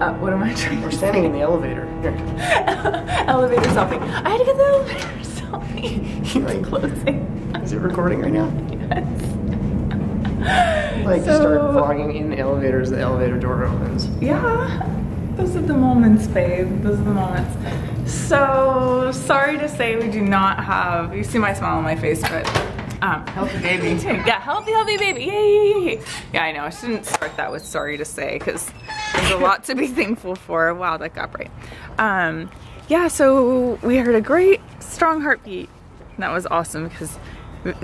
Uh, what am I trying We're to standing in the elevator. Here. elevator selfie. I had to get the elevator selfie. Like, Closing. is it recording right now? Yes. Like So- start vlogging in elevators, the elevator door opens. Yeah. Those are the moments, babe. Those are the moments. So sorry to say we do not have you see my smile on my face, but um Healthy baby. yeah, healthy, healthy baby. Yay! Yeah, I know. I shouldn't start that with sorry to say because there's a lot to be thankful for. Wow, that got bright. Um, yeah, so we heard a great strong heartbeat. That was awesome because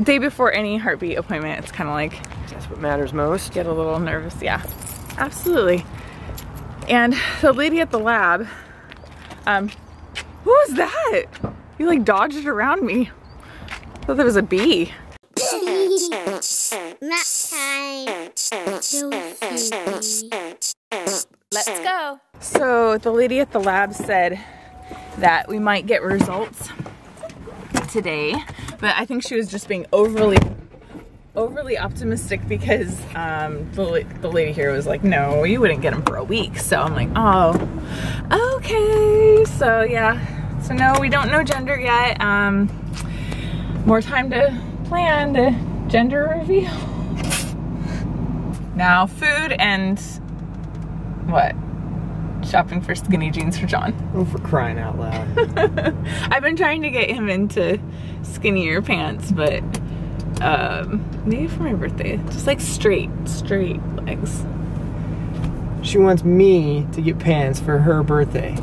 day before any heartbeat appointment, it's kind of like That's what matters most. get a little nervous. Yeah, absolutely. And the lady at the lab, um, who was that? You like dodged it around me. I thought that was a bee. Nap time. Let's go. So the lady at the lab said that we might get results today, but I think she was just being overly overly optimistic because um, the, the lady here was like, no, you wouldn't get them for a week. So I'm like, oh, okay. So yeah, so no, we don't know gender yet. Um, more time to plan the gender reveal. Now food and what? Shopping for skinny jeans for Jon. Oh, for crying out loud. I've been trying to get him into skinnier pants, but um, maybe for my birthday, just like straight, straight legs. she wants me to get pants for her birthday.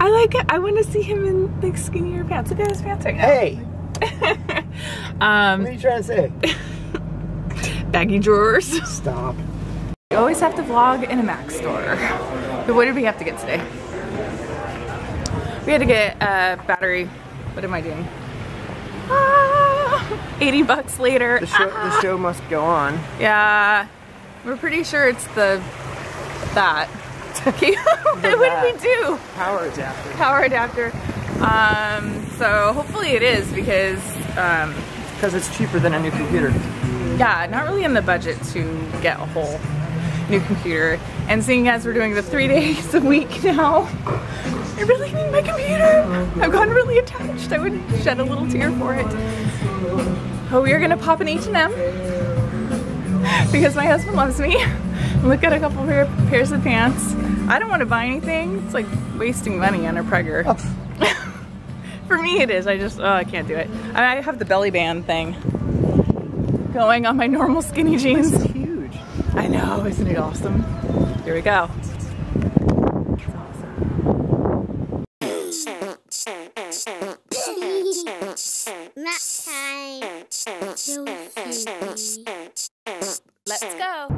I like it. I want to see him in like skinnier pants. Look at his pants right now. Hey, um, what are you trying to say? baggy drawers. Stop. We always have to vlog in a Mac store. But what did we have to get today? We had to get a battery. What am I doing? Ah, 80 bucks later. The show, Ah. the show must go on. Yeah, we're pretty sure it's the that. Okay, what did we do? Power adapter. Power adapter. Um, so hopefully it is because um, Because it's cheaper than a new computer. yeah, not really in the budget to get a whole new computer. And seeing as we're doing the three days a week now, I really need my computer. I've gotten really attached. I would shed a little tear for it. Oh, we are gonna pop an H&M because my husband loves me. Look at a couple pair, pairs of pants. I don't want to buy anything. It's like wasting money on a pregger. Oh. For me, it is. I just, oh, I can't do it. I have the belly band thing going on my normal skinny jeans. It's huge. I know, isn't it awesome? Here we go. Nap time. Let's go.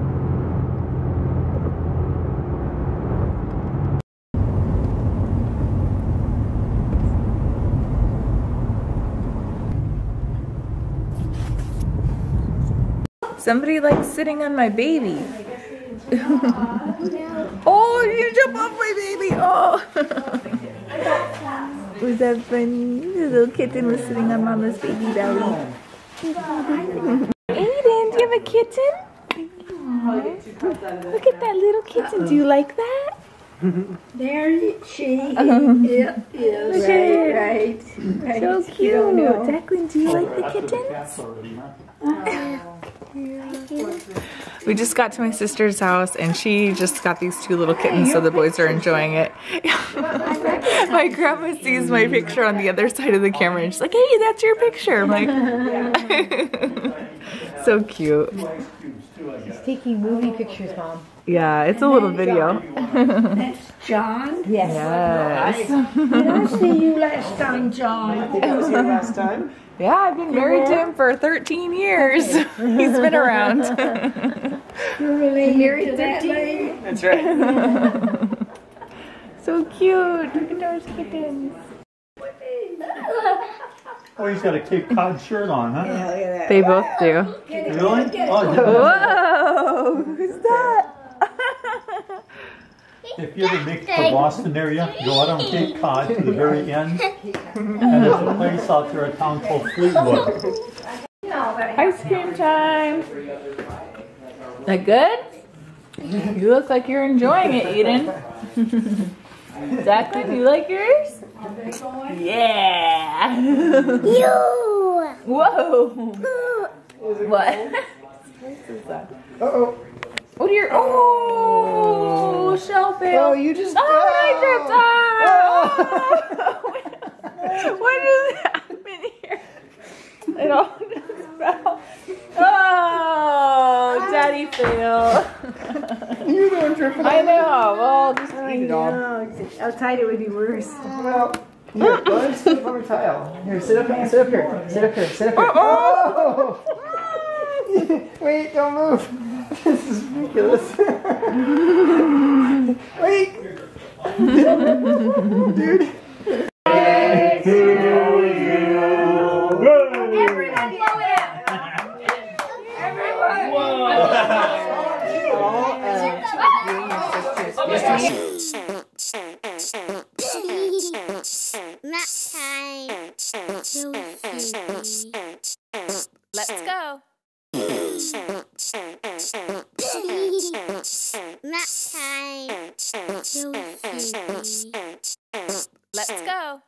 Somebody likes sitting on my baby. oh, you jump off my baby. Oh. was that funny? The little kitten was sitting on mama's baby belly. Aidan, do you have a kitten? Aw, Look at that little kitten. Do you like that? There she is. Look at it. Right, right. So cute. Declan, do you like the kittens? We just got to my sister's house and she just got these two little kittens, so the boys are enjoying it. my grandma sees my picture on the other side of the camera and she's like, hey, that's your picture. I'm like, so cute. She's Taking movie pictures, Mom. Yeah, it's a little video. That's Jon. Yes. Yes. Did I see you last time, Jon? That was here last time. Yeah, I've been married to him for 13 years. He's been around. You're related to that lady? That's right. so cute. Look at those kittens. Oh, he's got a Cape Cod shirt on, huh? They both do. Really? Oh, Whoa! Who's that? If you ever make it to Boston area, go out on Cape Cod to the very end, and there's a place out there, a town called Fleetwood. Ice cream time. That good? You look like you're enjoying it, Eden. Zachary, do you like yours? Yeah. You. Whoa. What? Uh-oh. What are your oh, oh shellfish? Oh, you just... Oh, I tripped. Oh. what just happened here? It all just fell. Oh, daddy fail. You're the one tripping I know. Well, just Eat it all. How tight it would be worse. Well, here, go ahead and sit on the tile. Here, sit up, here, sit up here. Sit up here. Sit up here. Oh! Wait, don't move. This is ridiculous. Wait. Dude. Nap time. Josie. Let's go. Time. Let's go.